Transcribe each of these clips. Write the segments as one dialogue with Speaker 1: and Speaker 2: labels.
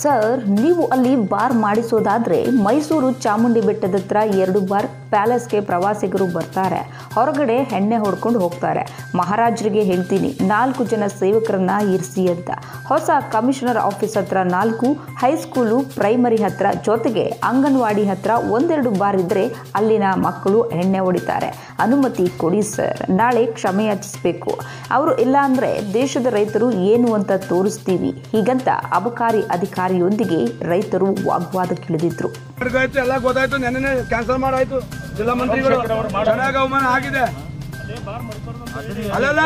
Speaker 1: Sir ನೀವು ಅಲ್ಲಿ bar ಮಾಡಿಸೋದಾದರೆ Mysuru Chamundi ಬೆಟ್ಟದ ಹತ್ರ ಎರಡು ಬಾರ್ ಪ್ಯಾಲೇಸ್ಗೆ ಪ್ರವಾಸಿಗರು ಬರ್ತಾರೆ. ಹೊರಗಡೆ ಎಣ್ಣೆ ಹೊಡ್ಕೊಂಡು ಹೋಗ್ತಾರೆ. ಮಹಾರಾಜರಿಗೆ ಹೇಳ್ತೀನಿ, ನಾಲ್ಕು ಜನ ಸೇವಕರನ್ನ ಇರಿಸಿ ಅಂತ. ಹೊಸ ಕಮಿಷನರ್ ಆಫೀಸ್ ಹತ್ರ ನಾಲ್ಕು, ಹೈಸ್ಕೂಲು, ಪ್ರೈಮರಿ ಹತ್ರ ಜೊತೆಗೆ ಅಂಗನವಾಡಿ ಹತ್ರ ಒಂದೆರಡು ಬಾರ್ ಇದ್ರೆ ಅಲ್ಲಿನ ಮಕ್ಕಳು ಎಣ್ಣೆ ಹೊಡಿತಾರೆ. ಅನುಮತಿ ಕೊಡಿ ಸರ್, ನಾಳೆ ಕ್ಷಮೆ ಯಾಚಿಸಬೇಕು. ಅವರು ಇಲ್ಲ ಅಂದ್ರೆ ದೇಶದ ರೈತರು ಏನು ಅಂತ ತೋರಿಸ್ತೀವಿ. ಹೀಗಂತ ಅಬಕಾರಿ ಅಧಿಕಾರಿಯೊಂದಿಗೆ ರೈತರು ವಾಗ್ವಾದಕ್ಕಿಳಿದಿದ್ರು
Speaker 2: ಆಯ್ತು ಎಲ್ಲ ಗೊತ್ತಾಯ್ತು. ನೆನ್ನೆ ಕ್ಯಾನ್ಸಲ್ ಮಾಡಾಯ್ತು. ಜಿಲ್ಲಾ ಮಂತ್ರಿಗಳು ಚೆನ್ನಾಗಿ ಅವಮಾನ ಆಗಿದೆ. ಅಲ್ಲಲ್ಲ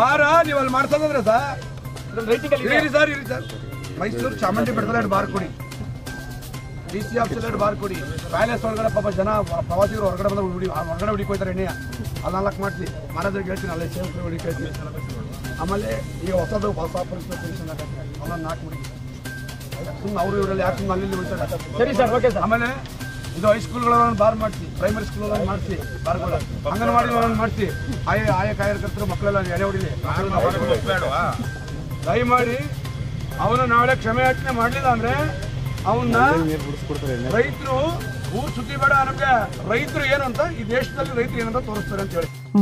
Speaker 2: ಬಾರ ನೀವು ಅಲ್ಲಿ ಮಾಡ್ಸೋದಂದ್ರೆ ಸರ್ ಇರಿ ಸರ್ ಇರಿ ಸರ್. ಮೈಸೂರು ಚಾಮುಂಡಿ ಬೆಟ್ಟದಲ್ಲಿ ಎರಡು ಬಾರ್ ಕೊಡಿ. ಡಿ ಸಿ ಆಫೀಸಲ್ಲಿ ಎರಡು ಬಾರ್ ಕೊಡಿ. ಪ್ಯಾಲೇಸ್ ಒಳಗಡೆ ಪಾಪ ಜನ ಪ್ರವಾಸಿಗರು ಹೊರಗಡೆ ಬಂದು ಹುಡಿ ಹೊರಗಡೆ ಹುಡಿಕೋಯ್ತಾರೆ ಎಣ್ಣೆಯ. ಅಲ್ಲಿ ನಾಲ್ಕು ಮಾಡ್ಸಿ. ಮಹಾರಾಜರಿಗೆ ಹೇಳ್ತೀನಿ ಅಲ್ಲೇ ಸೇವಕರು ಹುಡುಕಿ ಆಮೇಲೆ ಈಗ ಹೊಸದು ಹೊಸ ಪರಿಸ್ಥಿತಿ ಟೆನ್ಷನ್ ಆಗತ್ತೆ. ಅವನ್ನ ನಾಲ್ಕು ಹುಡುಗಿ ಸುಮ್ಮನೆ ಅವರು ಇವರಲ್ಲಿ ಯಾಕೆ ಸುಮ್ಮನೆ ಅಲ್ಲಿ ಇಲ್ಲಿ
Speaker 3: ಸರಿ ಸರ್ ಓಕೆ ಸರ್.
Speaker 2: ಆಮೇಲೆ ಇದು ಹೈಸ್ಕೂಲ್ಗಳನ್ನು ಬಾರ್ ಮಾಡಿಸಿ ಪ್ರೈಮರಿ ಸ್ಕೂಲ್ಗಳನ್ನು ಮಾಡಿಸಿ ಬಾರ್ಗಳ. ಅಂಗನವಾಡಿಗಳನ್ನು ಮಾಡಿಸಿ. ಆಯಾ ಆಯಾ ಕಾರ್ಯಕರ್ತರು ಮಕ್ಕಳೆಲ್ಲ ಎಡೆ ಹೊಡಿಲಿ. ದಯಮಾಡಿ ಅವನು ನಾಳೆ ಕ್ಷಮೆ ಯಾಚನೆ ಮಾಡಲಿಲ್ಲ ಅಂದ್ರೆ ಅವನ್ನ ರೈತರು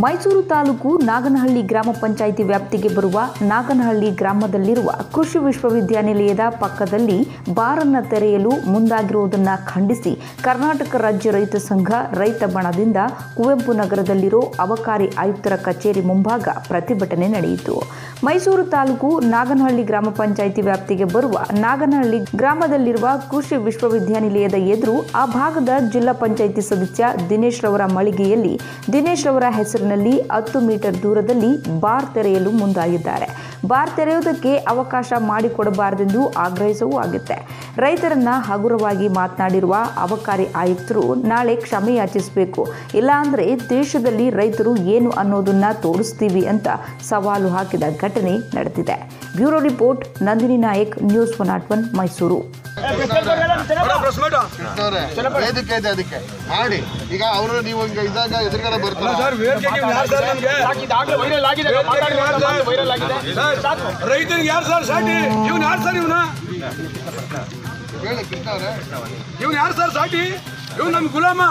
Speaker 1: ಮೈಸೂರು ತಾಲೂಕು ನಾಗನಹಳ್ಳಿ ಗ್ರಾಮ ಪಂಚಾಯಿತಿ ವ್ಯಾಪ್ತಿಗೆ ಬರುವ ನಾಗನಹಳ್ಳಿ ಗ್ರಾಮದಲ್ಲಿರುವ ಕೃಷಿ ವಿಶ್ವವಿದ್ಯಾನಿಲಯದ ಪಕ್ಕದಲ್ಲಿ ಬಾರನ್ನ ತೆರೆಯಲು ಮುಂದಾಗಿರುವುದನ್ನು ಖಂಡಿಸಿ ಕರ್ನಾಟಕ ರಾಜ್ಯ ರೈತ ಸಂಘ ರೈತ ಬಣದಿಂದ ಕುವೆಂಪು ನಗರದಲ್ಲಿರೋ ಅಬಕಾರಿ ಆಯುಕ್ತರ ಕಚೇರಿ ಮುಂಭಾಗ ಪ್ರತಿಭಟನೆ ನಡೆಯಿತು. ಮೈಸೂರು ತಾಲೂಕು ನಾಗನಹಳ್ಳಿ ಗ್ರಾಮ ಪಂಚಾಯಿತಿ ವ್ಯಾಪ್ತಿಗೆ ಬರುವ ನಾಗನಹಳ್ಳಿ ಗ್ರಾಮದಲ್ಲಿರುವ ಕೃಷಿ ವಿಶ್ವವಿದ್ಯಾನಿಲಯದ ಎದುರು ಆ ಭಾಗದ ಜಿಲ್ಲಾ ಪಂಚಾಯಿತಿ ಸದಸ್ಯ ದಿನೇಶ್ ರವರ ಮಳಿಗೆಯಲ್ಲಿ ದಿನೇಶ್ ರವರ ಹೆಸರಿನಲ್ಲಿ ಹತ್ತು ಮೀಟರ್ ದೂರದಲ್ಲಿ ಬಾರ್ ತೆರೆಯಲು ಮುಂದಾಗಿದ್ದಾರೆ. ಬಾರ್ ತೆರೆಯುವುದಕ್ಕೆ ಅವಕಾಶ ಮಾಡಿಕೊಡಬಾರದೆಂದು ಆಗ್ರಹಿಸವೂ ಆಗುತ್ತೆ ರೈತರನ್ನ ಹಗುರವಾಗಿ ಮಾತನಾಡಿರುವ ಅಬಕಾರಿ ಆಯುಕ್ತರು ನಾಳೆ ಕ್ಷಮೆ ಯಾಚಿಸಬೇಕು ಇಲ್ಲಾಂದ್ರೆ ದೇಶದಲ್ಲಿ ರೈತರು ಏನು ಅನ್ನೋದನ್ನ ತೋರಿಸ್ತೀವಿ ಅಂತ ಸವಾಲು ಹಾಕಿದ ಘಟನೆ ನಡೆದಿದೆ bureau report Nandini Nayak news one not one Mysuru
Speaker 4: ಅದಕ್ಕೆ ಮಾಡಿ ಈಗ ಅವರು ನೀವು ಹಿಂಗ ಇದ್ದಾಗ ಎದುರುಗಡೆ ಬರ್ತಾರೆ
Speaker 2: ರೈತನಿಗೆ ಯಾರು ಸರ್ ಸಾಟಿ? ಇವ್ನು ಯಾರು ಸರ್ ಇವನ? ಇವ್ನು ಯಾರು ಸರ್ ಸಾಟಿ? ಇವ್ನು ನಮ್ಮ ಗುಲಾಮ.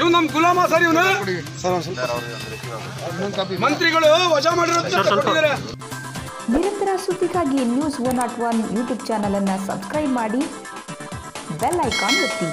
Speaker 2: ಇವ್ ನಮ್ ಗುಲಾಮ ಸರ್ ಇವನು? ಮಂತ್ರಿಗಳು ವಜಾ ಮಾಡಿರೋದಿದ್ದಾರೆ
Speaker 1: ನಿರಂತರ ಸುದ್ದಿಗಾಗಿ news one not one YouTube channel ಅನ್ನ ಸಬ್ಸ್ಕ್ರೈಬ್ ಮಾಡಿ ಬೆಲ್ ಐಕಾನ್ ಒತ್ತಿ.